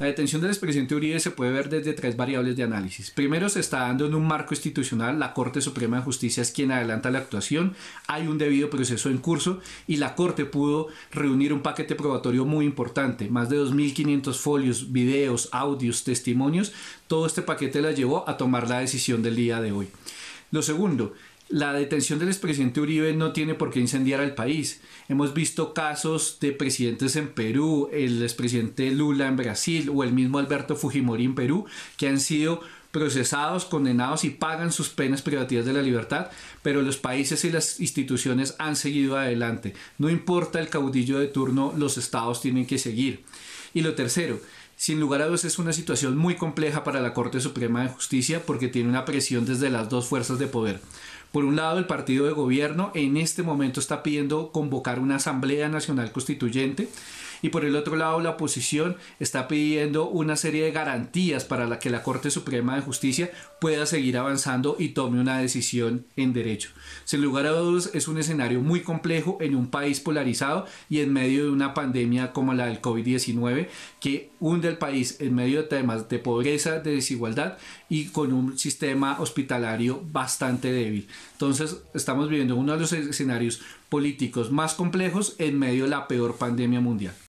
La detención del expresidente Uribe se puede ver desde tres variables de análisis. Primero, se está dando en un marco institucional, la Corte Suprema de Justicia es quien adelanta la actuación, hay un debido proceso en curso y la Corte pudo reunir un paquete probatorio muy importante, más de 2.500 folios, videos, audios, testimonios, todo este paquete la llevó a tomar la decisión del día de hoy. Lo segundo, la detención del expresidente Uribe no tiene por qué incendiar al país. Hemos visto casos de presidentes en Perú, el expresidente Lula en Brasil o el mismo Alberto Fujimori en Perú, que han sido procesados, condenados y pagan sus penas privativas de la libertad, pero los países y las instituciones han seguido adelante. No importa el caudillo de turno, los estados tienen que seguir. Y lo tercero, sin lugar a dudas es una situación muy compleja para la Corte Suprema de Justicia porque tiene una presión desde las dos fuerzas de poder. Por un lado, el partido de gobierno en este momento está pidiendo convocar una Asamblea Nacional Constituyente y por el otro lado la oposición está pidiendo una serie de garantías para que la Corte Suprema de Justicia pueda seguir avanzando y tome una decisión en derecho. Sin lugar a dudas es un escenario muy complejo en un país polarizado y en medio de una pandemia como la del COVID-19 que hunde al país en medio de temas de pobreza, de desigualdad y con un sistema hospitalario bastante débil. Entonces estamos viviendo uno de los escenarios políticos más complejos en medio de la peor pandemia mundial.